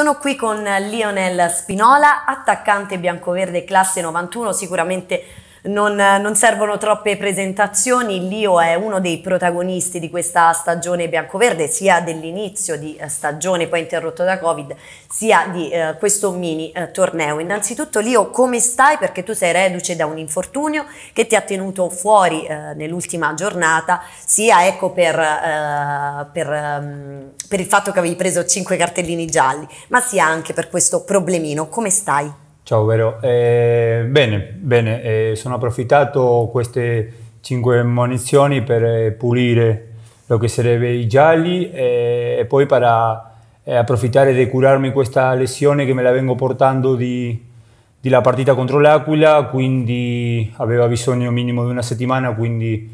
Sono qui con Lionel Spinola, attaccante biancoverde classe 91, sicuramente non, non, servono troppe presentazioni, Lio è uno dei protagonisti di questa stagione biancoverde, sia dell'inizio di eh, stagione poi interrotto da Covid, sia di eh, questo mini eh, torneo. Innanzitutto Lio, come stai? Perché tu sei reduce da un infortunio che ti ha tenuto fuori eh, nell'ultima giornata, sia ecco per, eh, per, um, per il fatto che avevi preso 5 cartellini gialli, ma sia anche per questo problemino. Come stai? Ciao Vero, eh, bene, bene, eh, sono approfittato queste cinque munizioni per eh, pulire lo che sarebbe i gialli eh, e poi per eh, approfittare di curarmi questa lesione che me la vengo portando di, di la partita contro l'Aquila, quindi aveva bisogno minimo di una settimana, quindi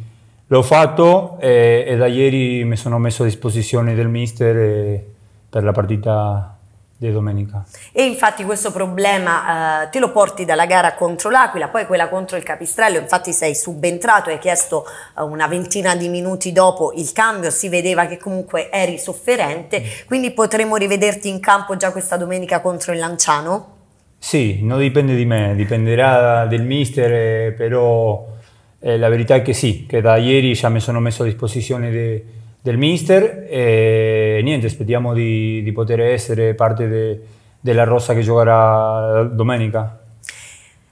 l'ho fatto e, e, da ieri mi sono messo a disposizione del mister per la partita di domenica. E infatti questo problema eh, te lo porti dalla gara contro l'Aquila, poi quella contro il Capistrello, infatti sei subentrato, hai chiesto eh, una ventina di minuti dopo il cambio, si vedeva che comunque eri sofferente, quindi potremo rivederti in campo già questa domenica contro il Lanciano? Sì, non dipende di me, dipenderà del mister, eh, però eh, la verità è che sì, che da ieri già mi sono messo a disposizione di del mister e niente, aspettiamo di, di poter essere parte de, della rossa che giocherà domenica.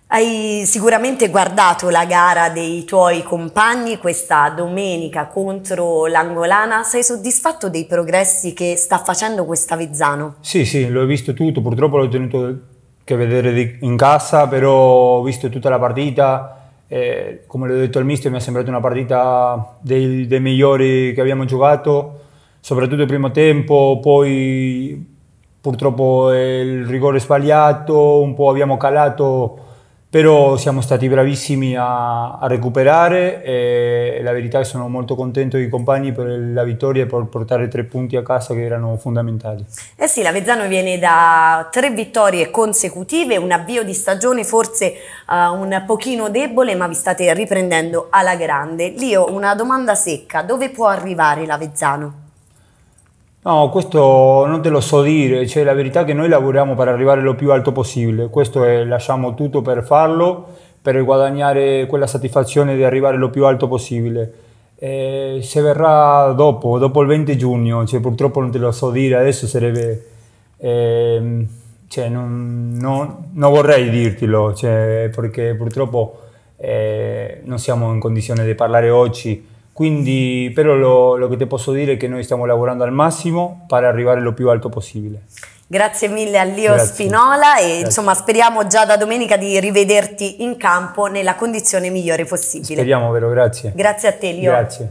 Hai sicuramente guardato la gara dei tuoi compagni questa domenica contro l'Angolana, sei soddisfatto dei progressi che sta facendo questa Vezzano? Sì, sì, l'ho visto tutto, purtroppo l'ho tenuto che vedere in casa, però ho visto tutta la partita, eh, come l'ho detto al mister, mi è sembrata una partita dei, dei, migliori che abbiamo giocato, soprattutto il primo tempo, poi purtroppo il rigore sbagliato, un po' abbiamo calato però siamo stati bravissimi a, a, recuperare e la verità è che sono molto contento dei compagni per la vittoria e per portare tre punti a casa che erano fondamentali. Eh sì, la Vezzano viene da tre vittorie consecutive, un avvio di stagione forse uh, un pochino debole ma vi state riprendendo alla grande. Lio, una domanda secca, dove può arrivare la Vezzano? No, questo non te lo so dire, cioè, la verità è che noi lavoriamo per arrivare lo più alto possibile, questo è, lasciamo tutto per farlo, per guadagnare quella soddisfazione di arrivare lo più alto possibile. Eh, se verrà dopo, dopo il 20 giugno, cioè, purtroppo non te lo so dire, adesso sarebbe... Eh, cioè, non, non, non, vorrei dirtelo, cioè, perché purtroppo eh, non siamo in condizione di parlare oggi quindi, però lo, lo, che ti posso dire è che noi stiamo lavorando al massimo per arrivare lo più alto possibile. Grazie mille a Leo Grazie. Spinola e Grazie. insomma speriamo già da domenica di rivederti in campo nella condizione migliore possibile. Speriamo, vero? Grazie. Grazie a te Leo. Grazie.